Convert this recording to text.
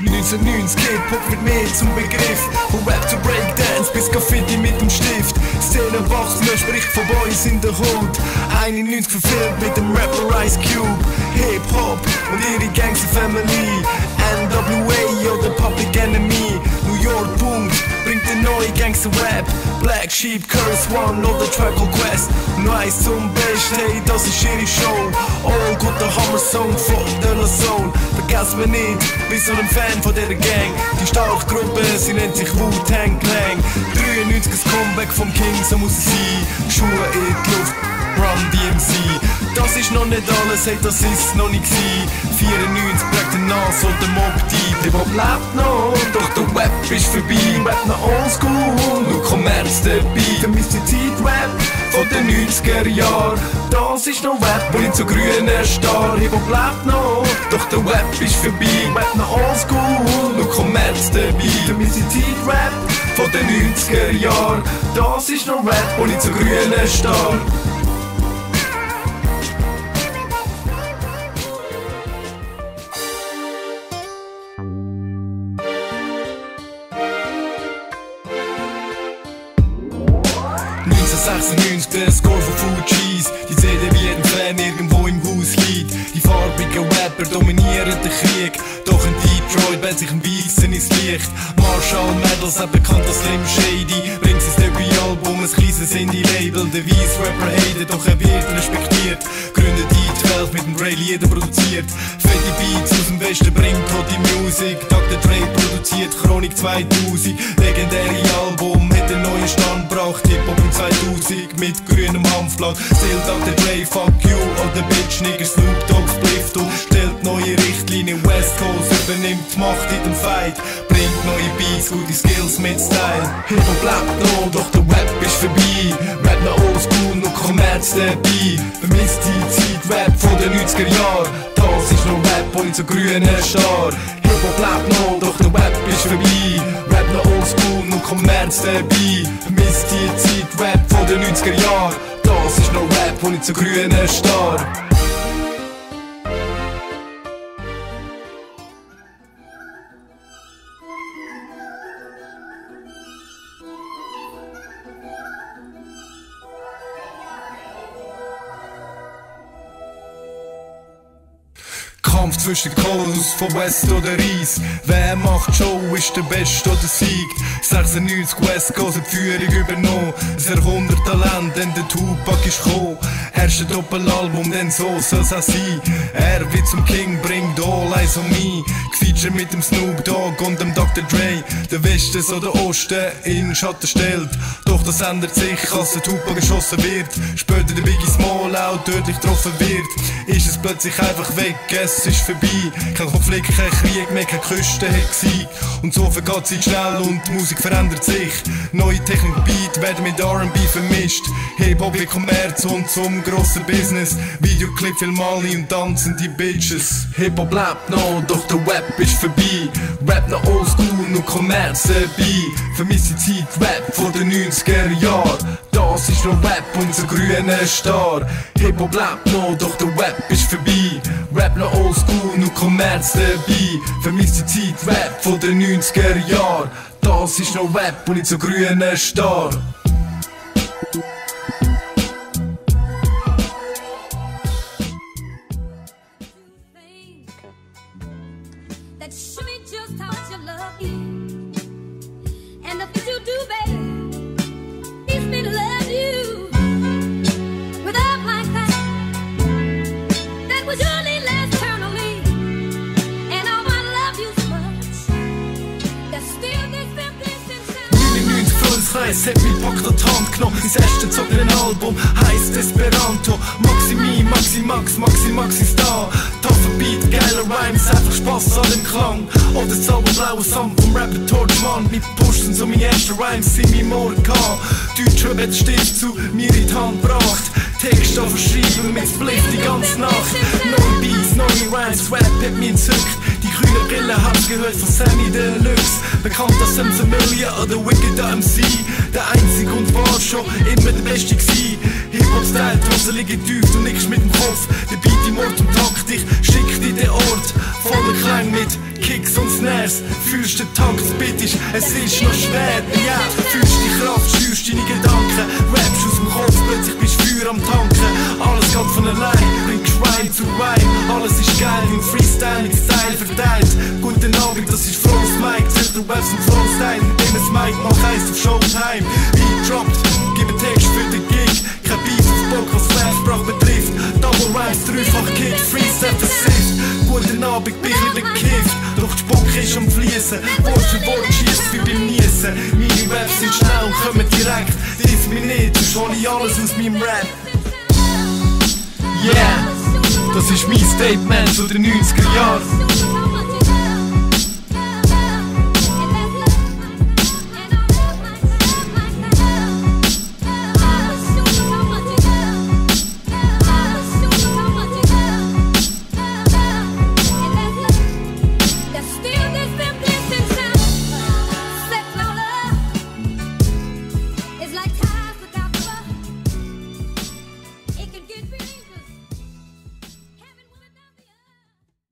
1990 Hip-Hop wird mehr zum Begriff. Von Rap zu Breakdance bis Graffiti mit dem Stift. Szene wächst, man spricht von Boys in der Hood. 91 verfilmt mit dem Rapper Ice Cube. Hip-Hop und ihre Gangster Family. NWA oder Public Enemy. New York Punkt bringt den neuen Gangster Rap. Black Sheep, Curse One oder Tribal Quest Nur eins zum Best, hey das ist ihre Show. All gut der Hammer Song von De La Vergesst mir nicht, wir sind ein Fan von dieser Gang Die starke Gruppe, sie nennt sich Wu-Tang Clan 93 das Comeback vom King, so muss es sein Schuhe in die Luft Run DMC. Das ist noch nicht alles, hey, das ist noch nicht gewesen. 94 prägt den Nas und der Mob Deep. Der Mob lebt noch, doch der Web ist vorbei. Rap noch oldschool, nur Kommerz dabei. Von den 90er Jahren. Das ist noch Web, wo ich zu grünen Star. Hip-Hop lebt noch, doch der Web ist vorbei. Rap noch oldschool, nur Kommerz dabei. Vermisst die Zeit Rap von den 90er Jahren. Das ist noch Rap, wo ich zu grünen Star. Der Score von Fujis Die CD wie ein Fan irgendwo im Haus liegt. Die farbigen Rapper dominieren den Krieg. Doch in Detroit brennt sich ein Weissen ins Licht. Marshall Medals, auch bekannt als Slim Shady Bringt sein Debütalbum, ein kleines Indie-Label. Der weiss Rapper hatet, doch er wird respektiert. Gründet die 12 mit dem Ray jeder produziert. Fette Beats aus dem Westen bringt Hot Music. Dr. Dre produziert Chronik 2000 Legendäre Album, Gebracht Hip-Hop 2000 mit grünem Hanfblatt. Still Dr. Dre, fuck you oder bitch Nigger Snoop Dogg Spliff Du stellt neue Richtlinien West Coast übernimmt Macht in dem Fight. Bringt neue Beats, gute Skills mit Style. Hip-Hop bleibt noch, doch der Rap ist vorbei. Rap noch oldschool, nur Kommerz dabei. Vermisst die Zeit, Rap von den 90er Jahren. Das ist noch wo ich zu grünen Star Hip-Hop bleibt noch, doch der Rap ist vorbei noch oldschool, nur Kommerz dabei Vermisst die Zeit, Rap von den 90er Jahren Das ist noch Rap, wo ich zu grünen Star Kampf zwischen Coast von West oder East. Wer macht Show, ist der Beste oder siegt. 96 West Coast hat Führung übernommen. Ein Jahrhundert-Talent, denn der Tupac ist gekommen. Erste Doppelalbum, denn so soll's auch sein. Er wird zum King, bringt All Eyes on Me. Gefeatured mit dem Snoop Dogg und dem Dr. Dre. Der Westen so der Osten in Schatten stellt. Doch das ändert sich, als der Tupac geschossen wird. Später der Biggie Small auch tödlich getroffen wird. Ist es plötzlich einfach weg, es ist vorbei. Kein Konflikt, kein Krieg mehr, keine Küste hat gsi. Und so vergeht Zeit schnell und die Musik verändert sich. Neue Technik, Beat werden mit R&B vermischt. Hip-Hop wie Kommerz und zum grossen Business. Videoclip, Film alle und tanzen die Bitches. Hip-Hop bleibt noch, doch der Web ist vorbei. Rap noch oldschool, nur Kommerz dabei. Vermisst die Zeit, Rap von den 90er Jahren. Das ist noch Rap, unser grüner Star. Hip-Hop bleibt noch, doch der Web ist vorbei. Rap noch oldschool, nur Kommerz dabei. Vermisst die Zeit, Rap von den 90er Jahren. Das ist noch Rap und nicht so grüner Star. that show me just how much you love me. And the things you do, baby, leads me to love you. With love like that, that was only last eternally. And oh, I love you so much. There's still this temptation. Hajs, happy pak to I zeszczy co album heisst Desperanto Maxi mi, maxi max, maxi maxi sto Taffer Beat, geiler Rhymes, einfach Spaß an dem Klang. Oder das zauberblaue Sand vom Rapper Torchman. Mit Pushen so meine ersten Rhymes sind mein Morgen gehabt. Deutscher hat Stift zu mir in die Hand gebracht. Text auf verschrieben mit Spliff die ganze Nacht. Neue Beats, neue Rhymes, Rap hat mich entzückt. Die grüne Brille, hab's gehört von Sammy Deluxe. Bekannt als Sam Familia oder Wicked MC. Der einzige und war schon immer der Beste gsi. Hip-Hop-Style, Hose liegen tief, du Fühlst den Takt, bittisch, es ist noch schwer. Ja, fühlst die Kraft, schürst deine Gedanken. Rappst aus dem Kopf, plötzlich bist du Feuer am Tanken. Alles geht von allein, bringt Rhyme zu Rhyme. Alles ist geil, im Freestyle mit Style verteilt. Guten Abend, das ist Flows Mike. Zählt du Waves und Flow-Style, indem es Mike macht eins auf Showtime. Beat droppt, einen Text für den Gig. Kein Beef auf Bock, was Rap-Sprach betrifft. Double Rhymes, dreifach Kick, Freestyle Assist. Guten Abend, Fließen. Wort für Wort schießt wie beim Niesen. Meine Raps sind schnell und kommen direkt. Dies mich nicht, sonst hol ich alles aus meinem Rap. Yeah, das ist mein Statement zu den 90er Jahren.